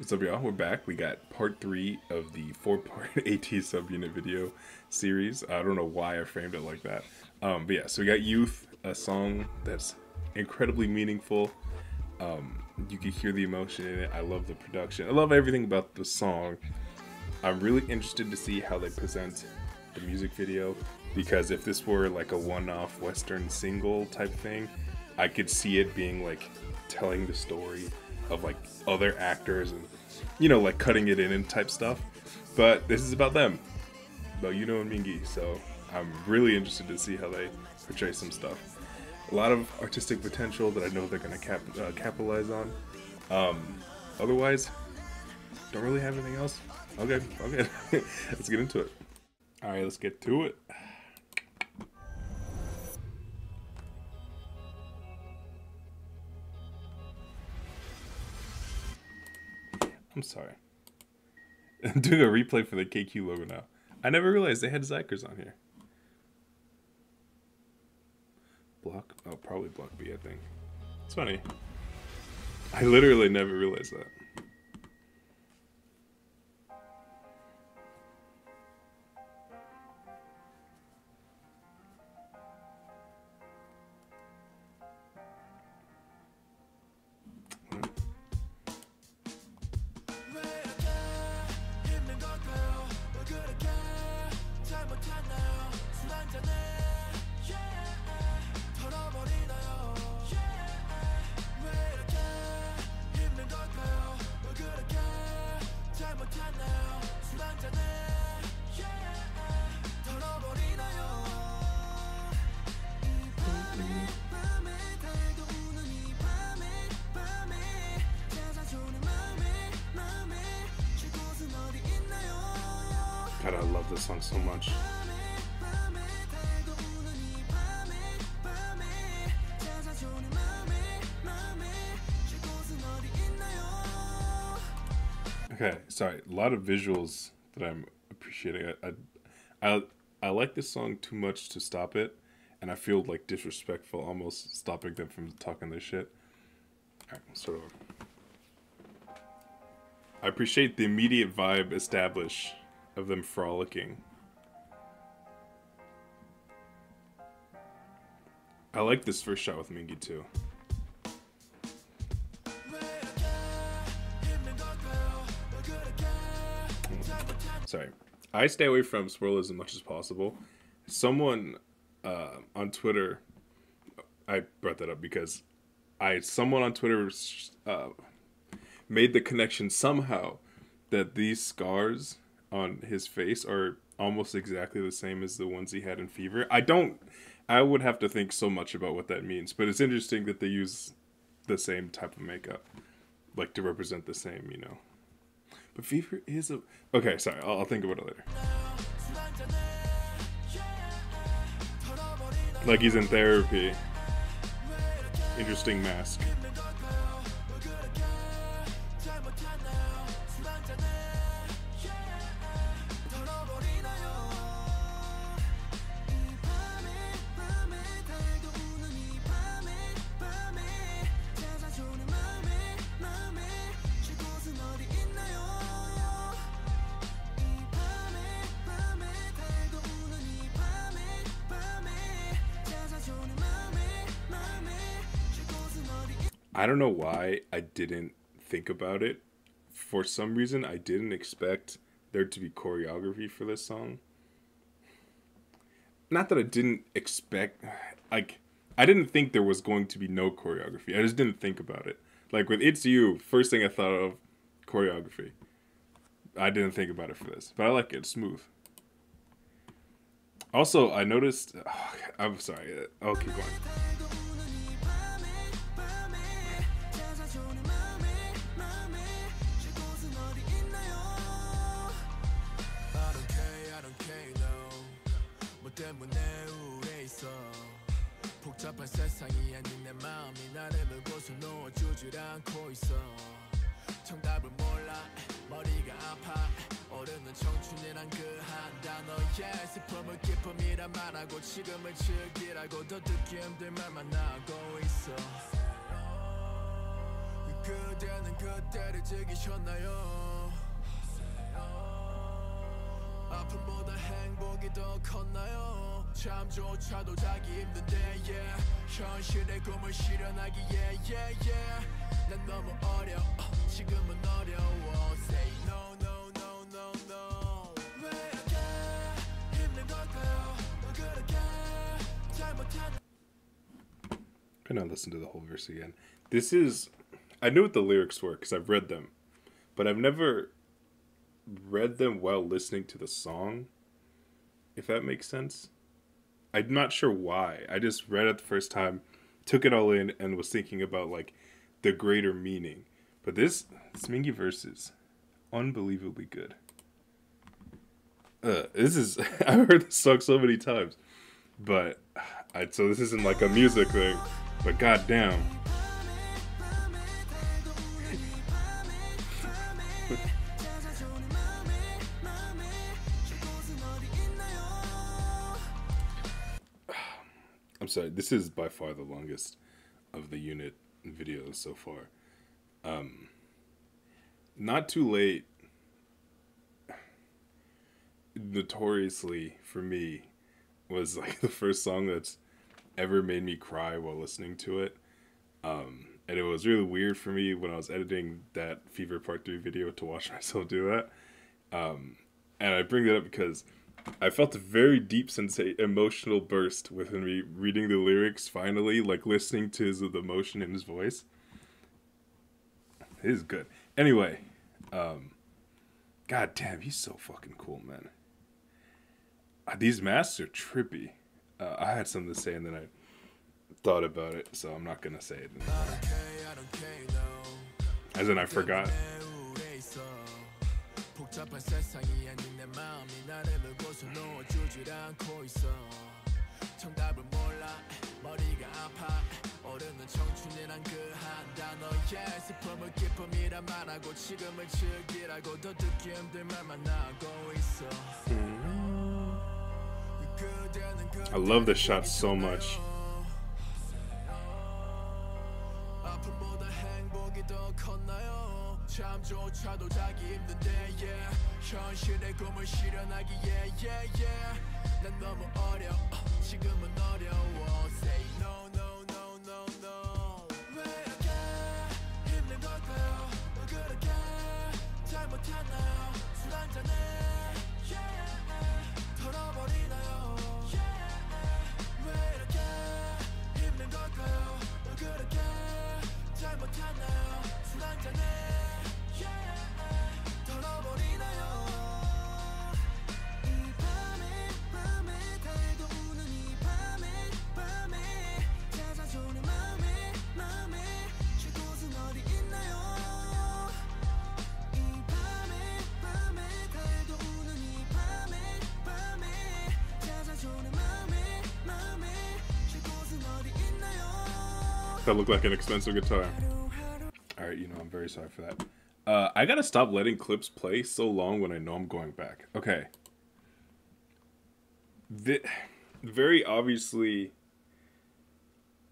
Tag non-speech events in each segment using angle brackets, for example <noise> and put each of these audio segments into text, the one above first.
What's up, y'all? We're back. We got part three of the four-part <laughs> AT subunit video series. I don't know why I framed it like that. Um, but yeah, so we got Youth, a song that's incredibly meaningful. Um, you can hear the emotion in it. I love the production. I love everything about the song. I'm really interested to see how they present the music video because if this were like a one-off Western single type thing, I could see it being like telling the story of like other actors and you know like cutting it in and type stuff. But this is about them, about Yunho and Mingi. So I'm really interested to see how they portray some stuff. A lot of artistic potential that I know they're gonna cap- uh, capitalize on. Um, otherwise, don't really have anything else. Okay, okay, <laughs> let's get into it. All right, let's get to it. I'm sorry. <laughs> doing a replay for the KQ logo now. I never realized they had Xikers on here. Block? Oh, probably Block B, I think. It's funny. I literally never realized that. God, I love this song so much. Okay, sorry. A lot of visuals that I'm appreciating. I, I, I, I like this song too much to stop it, and I feel like disrespectful almost stopping them from talking this shit. Alright, start over. I appreciate the immediate vibe established of them frolicking. I like this first shot with Mingi too. Sorry. I stay away from spoilers as much as possible. Someone uh, on Twitter, I brought that up because I someone on Twitter uh, made the connection somehow that these scars on his face are almost exactly the same as the ones he had in Fever. I don't. I would have to think so much about what that means, but it's interesting that they use the same type of makeup, like to represent the same, you know. But Fever is a okay. Sorry, I'll, I'll think about it later. Like he's in therapy. Interesting mask. I don't know why I didn't think about it. For some reason, I didn't expect there to be choreography for this song. Not that I didn't expect, like, I didn't think there was going to be no choreography. I just didn't think about it. Like with It's You, first thing I thought of, choreography. I didn't think about it for this, but I like it. Smooth. Also, I noticed. Oh, <sighs> I'm sorry. I'll keep going. 때문에 우울해 있어. 복잡한 세상이 아닌 내 마음이 나를 물고서 놓아주질 않고 있어. 정답을 몰라. 머리가 아파. 오르는 청춘이란 그 한 단어에 슬픔을 기쁨이라 말하고 지금을 즐기라고 더 듣기 힘들 말만 나고 있어. 그대는 그 그때를 즐기셨나요 아픔보다 행복이 더 컸나요 잠조차도 자기 힘든데 yeah. 현실의 꿈을 실현하기 yeah, yeah, yeah. 난 너무 어려워 지금은 어려워 Say no no no no no 왜 이렇게 힘든 걸까요 왜 그렇게 잘못한 Gonna listen to the whole verse again. This is, I knew what the lyrics were because I've read them, but I've never read them while listening to the song. If that makes sense. I'm not sure why. I just read it the first time, took it all in, and was thinking about like the greater meaning. But this Smingy verse is unbelievably good. Uh, this is <laughs> I've heard this song so many times, but I so this isn't like a music thing, but goddamn. I'm sorry. This is by far the longest of the unit videos so far. Um, not too late. Notoriously for me, was like <laughs> the first song that's ever made me cry while listening to it. Um, and it was really weird for me when I was editing that Fever Part 3 video to watch <laughs> myself do that. Um, and I bring that up because I felt a very deep sensa- emotional burst within me reading the lyrics finally, like listening to his, the emotion in his voice. It is good. Anyway, um, god damn, he's so fucking cool, man. Uh, these masks are trippy. Uh, I had something to say and then I thought about it, so I'm not gonna say it. No As in, I forgot. 우울해 있어. 복잡한 세상이 아닌 내 마음이 나를 물고서 놓아주질 않고 있어 정답을 몰라 머리가 아파 오르는 청춘이란 그 한 단어에 슬픔을 기쁨이라 말하고 지금을 즐기라고 더 듣기 힘든 말만 나오고 있어 그대는 I love the shot so much. 아픔보다 행복이 더 컸나요 잠조차도 자기 힘든데 yeah. 현실의 꿈을 실현하기 yeah, yeah, yeah. That like an expensive guitar. All right, you know, I'm very sorry for that. Uh, I gotta stop letting clips play so long when I know I'm going back. Okay. The, very obviously,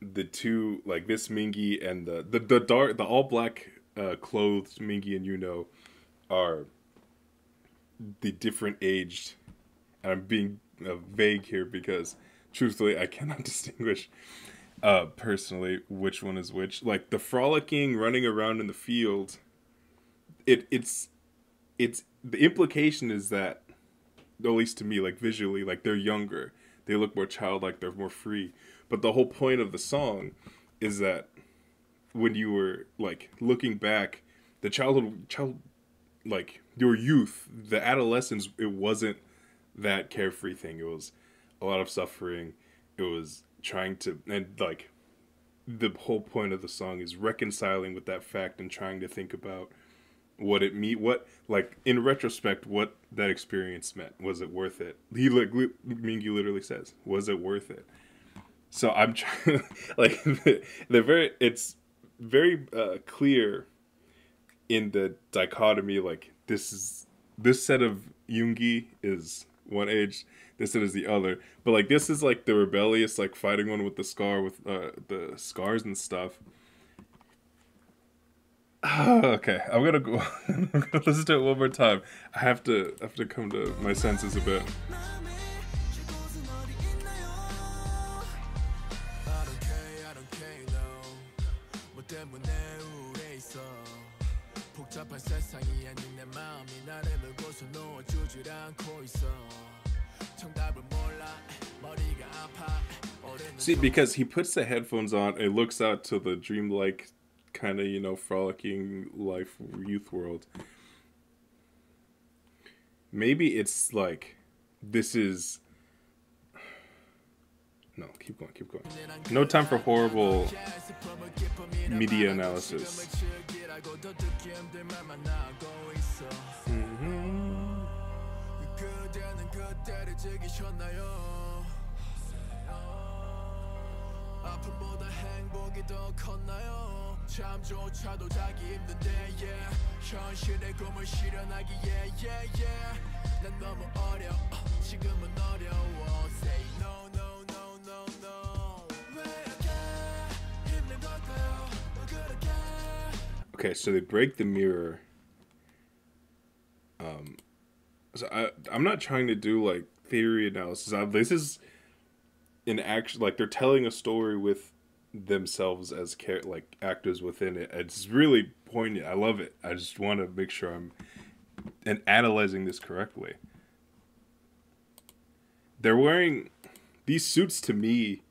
the two like this Mingi and the the the dark the all black uh, clothed Mingi and you know are the different aged. And I'm being uh, vague here because truthfully I cannot <laughs> distinguish uh personally which one is which. Like the frolicking running around in the field it it's it's the implication is that at least to me like visually like they're younger. They look more childlike they're more free. But the whole point of the song is that when you were like looking back the childhood child like your youth the adolescence it wasn't that carefree thing. It was a lot of suffering. It was trying to and like the whole point of the song is reconciling with that fact and trying to think about what it mean what like in retrospect what that experience meant. Was it worth it? He like li- Mingi literally says was it worth it? So i'm trying <laughs> like <laughs> the, very it's very uh, clear in the dichotomy like this is this set of Yoongi is one age this is the other but like this is like the rebellious like fighting one with the scar with uh the scars and stuff <sighs> okay, I'm gonna go. <laughs> I'm gonna listen to it one more time. I have to I have to come to my senses a bit. See, because he puts the headphones on and looks out to the dreamlike, kind of you know frolicking life youth world. Maybe it's like this is. No, keep going, keep going. No time for horrible media analysis. 때를 즐기셨나요? 아픔보다 행복이 더 컸나요? 잠조차도 자기 힘든데 yeah. 현실의 꿈을 실현하기에 yeah, yeah. 난 너무 어려 어, 지금은 어려워 Say no no no no no 왜 이렇게 힘든 걸까요? 왜 그렇게 Okay, so they break the mirror. so I I'm not trying to do like theory analysis. I, this is an action like they're telling a story with themselves as char- like actors within it. It's really poignant. I love it. I just want to make sure I'm and analyzing this correctly. They're wearing these suits to me.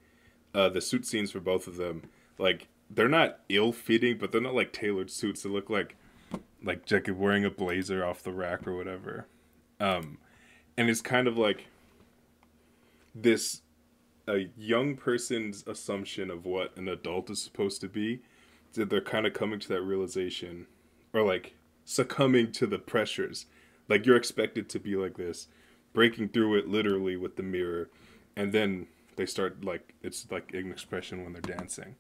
Uh, the suit scenes for both of them, like they're not ill-fitting, but they're not like tailored suits. They look like like Jack wearing a blazer off the rack or whatever. Um, and it's kind of like this a young person's assumption of what an adult is supposed to be. That they're kind of coming to that realization, or like succumbing to the pressures. Like you're expected to be like this, breaking through it literally with the mirror, and then they start like it's like an expression when they're dancing.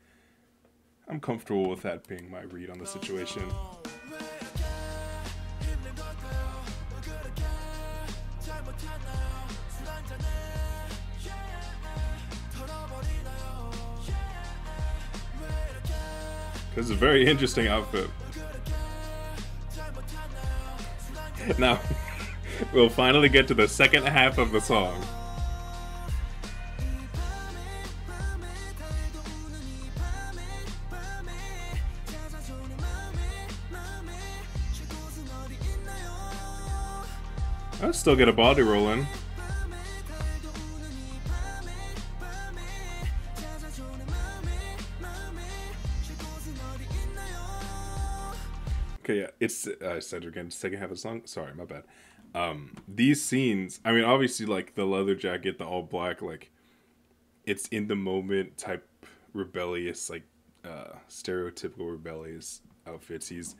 I'm comfortable with that being my read on the situation. This is a very interesting outfit. Now, <laughs> we'll finally get to the second half of the song. I still get a body roll in. I said it again. Second half of the song. Sorry, my bad. Um, these scenes. I mean, obviously, like the leather jacket, the all black, like it's in the moment type rebellious, like uh, stereotypical rebellious outfits. He's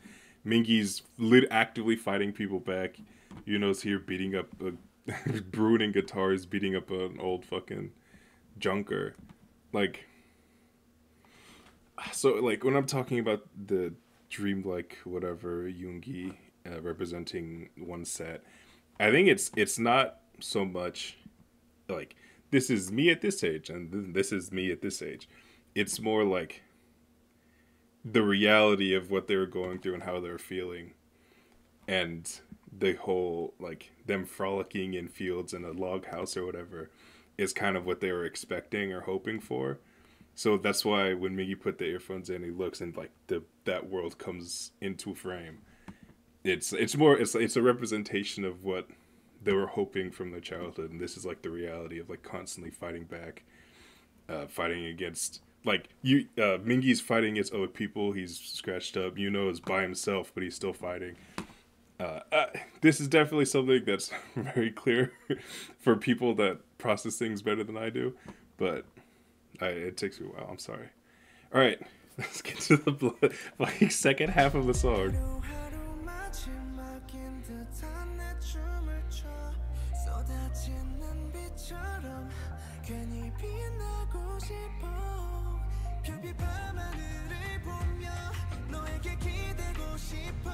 Mingi's lit actively fighting people back. Yunho's here beating up, a, <laughs> brooding guitars, beating up an old fucking junker. Like, so like when I'm talking about the dreamlike whatever Yoongi uh, representing one set, I think it's it's not so much like this is me at this age and th- this is me at this age. It's more like the reality of what they were going through and how they were feeling, and the whole like them frolicking in fields in a log house or whatever is kind of what they were expecting or hoping for. So that's why when Mingi put the earphones in, he looks and like the that world comes into frame. It's it's more it's it's a representation of what they were hoping from their childhood, and this is like the reality of like constantly fighting back, uh, fighting against like you. Uh, Mingi's fighting against other people. He's scratched up. You know, is by himself, but he's still fighting. Uh, uh, this is definitely something that's <laughs> very clear <laughs> for people that process things better than I do, but I, it takes me a while. I'm sorry. All right, <laughs> let's get to the blood, <laughs> like second half of the song. 하루하루 마지막인 듯한 내 춤을 춰 쏟아지는 비처럼 괜히 빛나고 싶어 별빛 밤하늘을 보며 너에게 기대고 싶어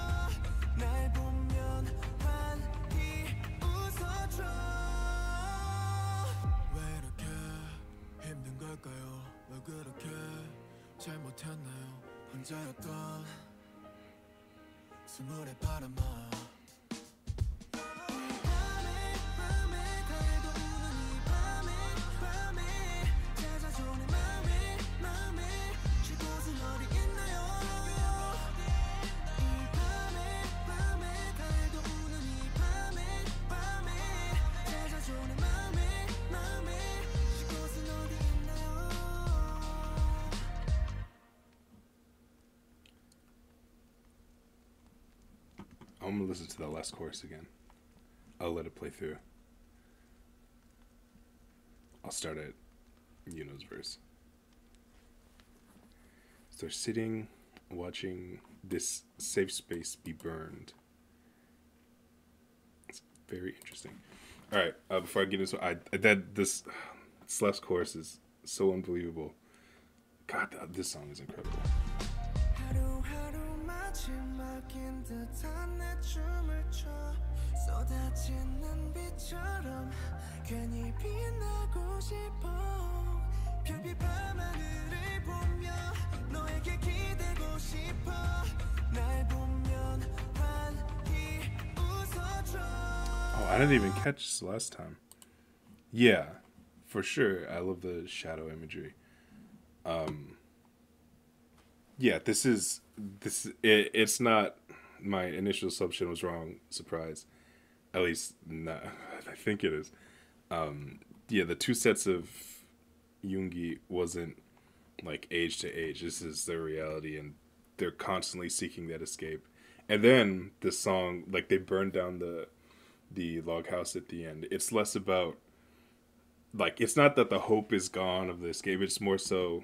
날 보면 환히 웃어줘 그렇게 잘못했나요? 혼자였던 스물의 바람아. I'm gonna listen to that last chorus again. I'll let it play through. I'll start at Yunho's verse. So sitting, watching this safe space be burned. It's very interesting. All right, uh, before I get into I that this this last chorus is so unbelievable. God, this song is incredible. 하루하루 마지막인 듯한 내 춤을 춰 쏟아지는 비처럼 괜히 빛나고 싶어 별빛 밤하늘을 보며 너에게 기대고 싶어 날 보면 환히 웃어줘 Oh, I didn't even catch this last time. Yeah, for sure. I love the shadow imagery. Um, yeah, this is this. It, it's not. My initial assumption was wrong. Surprise. At least, not, <laughs> I think it is. Um, yeah, the two sets of Yoongi wasn't like age to age. This is their reality, and they're constantly seeking that escape. And then the song, like they burned down the the log house at the end. It's less about like it's not that the hope is gone of the escape. It's more so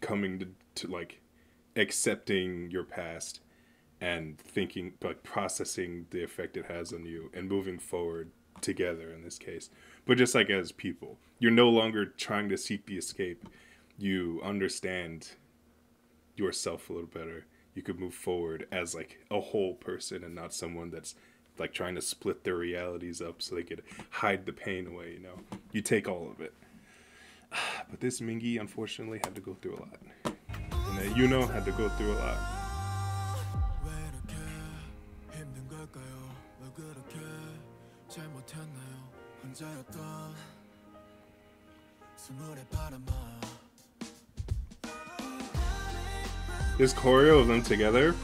coming to, to like accepting your past and thinking but processing the effect it has on you and moving forward together in this case. But just like as people, you're no longer trying to seek the escape. You understand yourself a little better. You could move forward as like a whole person and not someone that's like trying to split their realities up so they could hide the pain away, you know. You take all of it. <sighs> But this Mingi unfortunately had to go through a lot and you know had to go through a lot. This choreo of them together,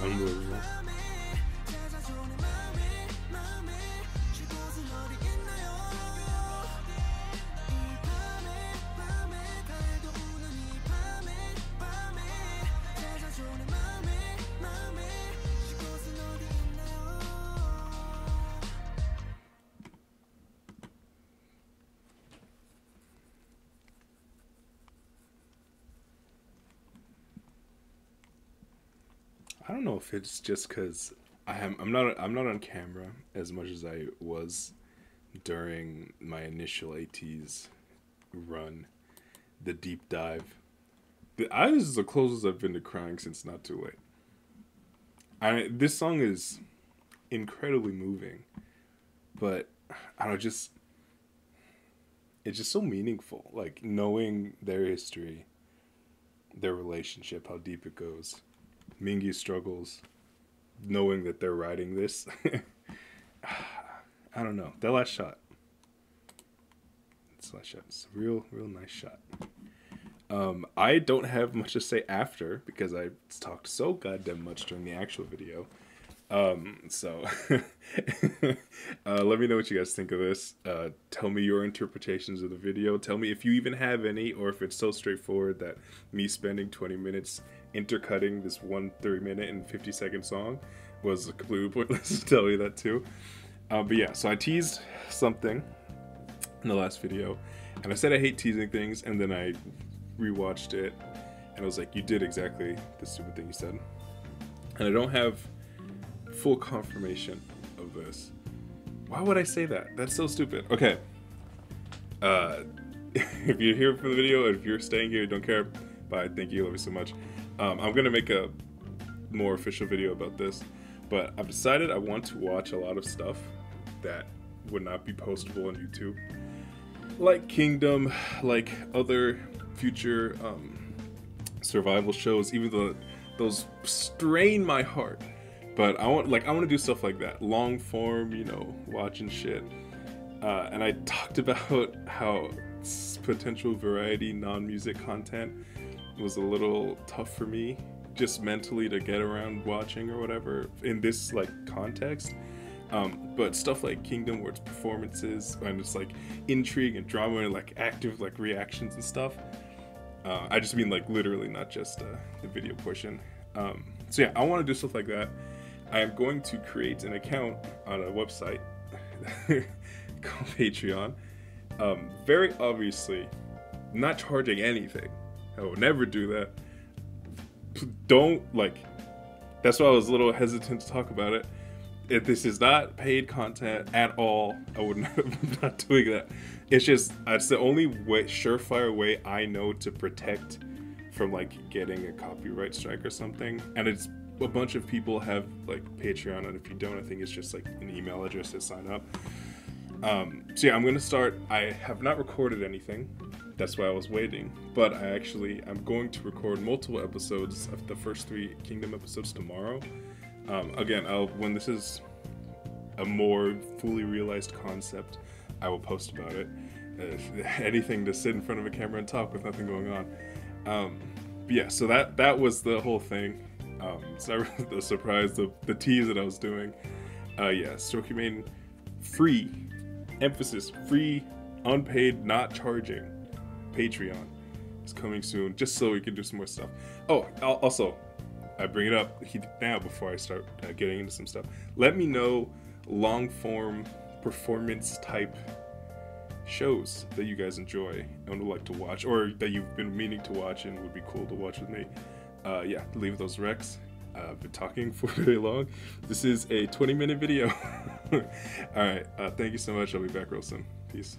unbelievable. Don't know if it's just because I am I'm not I'm not on camera as much as I was during my initial ATEEZ run, the deep dive. The I this is the closest I've been to crying since not too late. I this song is incredibly moving, but I don't just it's just so meaningful. Like knowing their history, their relationship, how deep it goes. Mingi's struggles, knowing that they're writing this. <sighs> I don't know. That last shot. It's last shot. It's a real, real nice shot. Um, I don't have much to say after because I talked so goddamn much during the actual video. Um, so <laughs> uh, let me know what you guys think of this. Uh, tell me your interpretations of the video. Tell me if you even have any, or if it's so straightforward that me spending 20 minutes intercutting this one 30 minute and 50 second song was completely pointless. <laughs> tell you that too. Uh, but yeah, so I teased something in the last video, and I said I hate teasing things, and then I rewatched it, and I was like, you did exactly the stupid thing you said. And I don't have full confirmation of this. Why would I say that? That's so stupid. Okay. Uh, <laughs> if you're here for the video, if you're staying here, don't care. Bye. Thank you. Love you so much. Um, I'm gonna make a more official video about this, but I've decided I want to watch a lot of stuff that would not be postable on YouTube, like Kingdom, like other future um, survival shows. Even though those strain my heart but I want like I want to do stuff like that, long form, you know, watching shit. Uh, and I <laughs> talked about how potential variety non-music content was a little tough for me just mentally to get around watching or whatever in this like context. Um, but stuff like kingdom where it's performances and it's like intrigue and drama and like active like reactions and stuff. Uh, i just mean like literally not just uh, the video portion. Um, so yeah i want to do stuff like that. I am going to create an account on a website <laughs> called patreon. Um, very obviously not charging anything i would never do that. Don't like that's why i was a little hesitant to talk about it. If this is not paid content at all i would <laughs> not not doing that. It's just it's the only way surefire way i know to protect from like getting a copyright strike or something. And it's a bunch of people have like patreon and if you don't i think it's just like an email address to sign up. Um, so yeah i'm gonna start. I have not recorded anything that's why I was waiting. But I actually I'm going to record multiple episodes of the first three Kingdom episodes tomorrow. Um, again, I'll when this is a more fully realized concept, I will post about it. Uh, <laughs> anything to sit in front of a camera and talk with nothing going on. Um, yeah, so that that was the whole thing. Um, <laughs> the surprise, the, the tease that I was doing. Uh, yeah, Strokiemane free, emphasis free, unpaid, not charging Patreon is coming soon, just so we can do some more stuff. Oh, also, I bring it up now before I start uh, getting into some stuff. Let me know long form performance type shows that you guys enjoy and would like to watch, or that you've been meaning to watch and would be cool to watch with me. Uh, yeah, leave those recs. I've been talking <laughs> for very long. This is a 20 minute video. <laughs> All right, uh, thank you so much. I'll be back real soon. Peace.